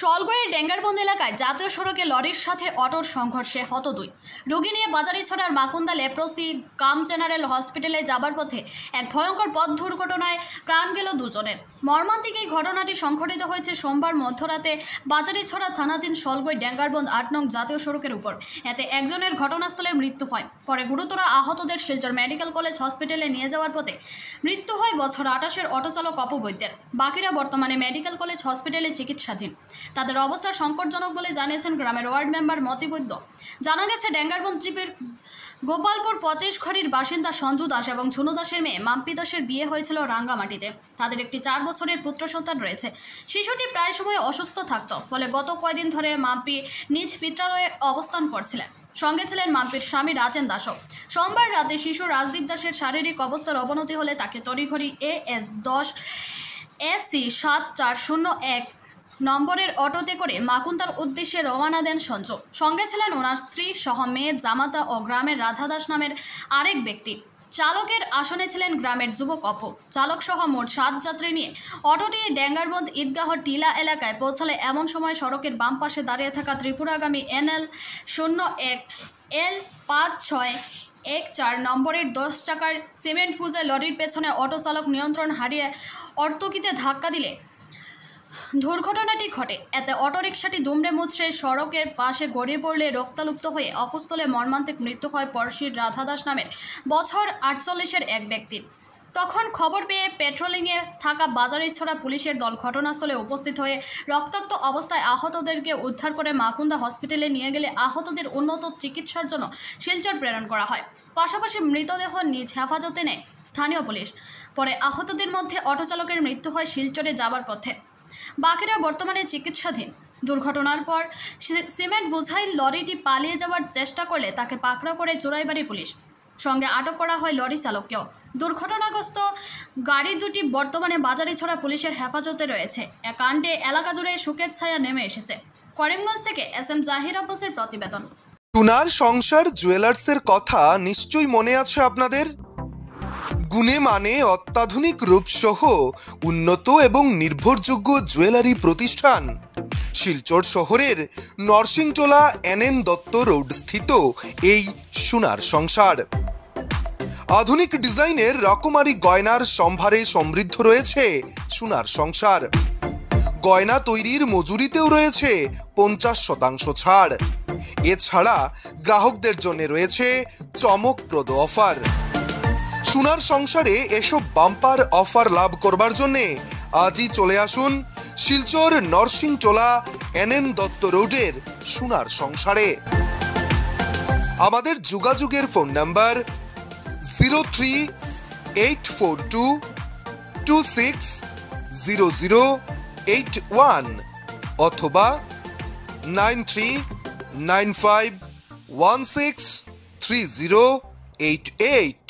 শলগড়ের ডেঙ্গারবন্দ এলাকায় জাতীয় সড়কে লরির সাথে অটোর সংঘর্ষে হত দুই। রোগী নিয়ে বাজারি ছড়ার মাকুন্দা লেপ্রোসি কাম জেনারেল হসপিটালে যাবার পথে এক ভয়ঙ্কর পথ দুর্ঘটনায় প্রাণ গেল দুজনের। মর্মান্তিক এই ঘটনাটি সংঘটিত হয়েছে সোমবার মধ্যরাতে বাজারি ছড়া থানাধীন শলগড় ডেঙ্গারবন্দ আট নং জাতীয় সড়কের উপর। এতে একজনের ঘটনাস্থলে মৃত্যু হয়। পরে গুরুতর আহতদের শিলচর মেডিকেল কলেজ হসপিটালে নিয়ে যাওয়ার পথে মৃত্যু হয় বছর আটাশের অটোচালক অপবৈদ্যের বাকিরা বর্তমানে মেডিকেল কলেজ হসপিটালে চিকিৎসাধীন। তাদের অবস্থা সংকটজনক বলে জানিয়েছেন গ্রামের ওয়ার্ড মেম্বার মতিবৈদ্য। জানা গেছে ড্যাঙ্গারবন্দ জিপির গোপালপুর পঁচিশ ঘড়ির বাসিন্দা সঞ্জু দাস এবং ঝুনু দাসের মেয়ে মাম্পি দাসের বিয়ে হয়েছিল রাঙ্গামাটিতে। তাদের একটি চার বছরের পুত্র সন্তান রয়েছে। শিশুটি প্রায় সময় অসুস্থ থাকত, ফলে গত কয়দিন ধরে মাম্পি নিজ পিত্রালয়ে অবস্থান করছিলেন। সঙ্গে ছিলেন মাম্পির স্বামী রাজেন দাসও। সোমবার রাতে শিশু রাজদীপ দাসের শারীরিক অবস্থার অবনতি হলে তাকে তড়িঘড়ি এ এস দশ এসি সাত চার শূন্য এক নম্বরের অটোতে করে মাকুন্তার উদ্দেশ্যে রওনা দেন সঞ্জু। সঙ্গে ছিলেন ওনার স্ত্রী, সহ মেয়ে, জামাতা ও গ্রামের রাধা দাস নামের আরেক ব্যক্তি। চালকের আসনে ছিলেন গ্রামের যুবক অপু চালক সহ মোট সাত যাত্রী নিয়ে অটোটি ড্যাঙ্গারবন্দ ঈদগাহ টিলা এলাকায় পৌঁছালে এমন সময় সড়কের বাম পাশে দাঁড়িয়ে থাকা ত্রিপুরাগামী এনএল শূন্য এক, এল পাঁচ ছয় এক চার নম্বরের দশ চাকার সিমেন্ট পূজায় লরির পেছনে অটো চালক নিয়ন্ত্রণ হারিয়ে অর্তকিতে ধাক্কা দিলে। দুর্ঘটনাটি ঘটে। এতে অটোরিকশাটি দুমড়ে মুচড়ে সড়কের পাশে গড়িয়ে পড়লে রক্তালুপ্ত হয়ে অকুস্থলে মর্মান্তিক মৃত্যু হয় পড়শির রাধা দাস নামের বছর আটচল্লিশের এক ব্যক্তির। তখন খবর পেয়ে পেট্রোলিংয়ে থাকা বাজারিছড়া পুলিশের দল ঘটনাস্থলে উপস্থিত হয়ে রক্তাক্ত অবস্থায় আহতদেরকে উদ্ধার করে মাকুন্দা হসপিটালে নিয়ে গেলে আহতদের উন্নত চিকিৎসার জন্য শিলচর প্রেরণ করা হয়। পাশাপাশি মৃতদেহ নিজ হেফাজতে নেয় স্থানীয় পুলিশ। পরে আহতদের মধ্যে অটোচালকের মৃত্যু হয় শিলচরে যাবার পথে। বাকিরা বর্তমানে চিকিৎসাধীন। দুর্ঘটনার পর সিমেন্ট বোঝাই লরিটি পালিয়ে যাওয়ার চেষ্টা করলে তাকে পাকড়াও করে চোরাইবাড়ি পুলিশ। সঙ্গে আটক করা হয় লরি চালককেও। দুর্ঘটনাগ্রস্ত গাড়ি দুটি বর্তমানে বাজারে ছড়া পুলিশের হেফাজতে রয়েছে। এক কাণ্ডে এলাকা জুড়ে শোকের ছায়া নেমে এসেছে। করিমগঞ্জ থেকে এস এম জাহির আব্বাসের প্রতিবেদন। টুনার সংসার জুয়েলার্সের কথা নিশ্চয়ই মনে আছে আপনাদের? গুণে মানে অত্যাধুনিক রূপসহ উন্নত এবং নির্ভরযোগ্য জুয়েলারি প্রতিষ্ঠান। শিলচর শহরের নরসিংটোলা এনএন দত্ত রোড স্থিত এই সোনার সংসার। আধুনিক ডিজাইনের রকমারি গয়নার সম্ভারে সমৃদ্ধ রয়েছে সোনার সংসার। গয়না তৈরির মজুরিতেও রয়েছে পঞ্চাশ শতাংশ ছাড়। এছাড়া গ্রাহকদের জন্য রয়েছে চমকপ্রদ অফার। সোনার সংসারে এসব বাম্পার অফার লাভ করবার জন্যে আজই চলে আসুন শিলচর নরসিংটোলা এনএন দত্ত রোডের সোনার সংসারে। আমাদের যোগাযোগের phone number zero three eight four two two six zero zero eight one অথবা nine three nine five one six three zero eight eight.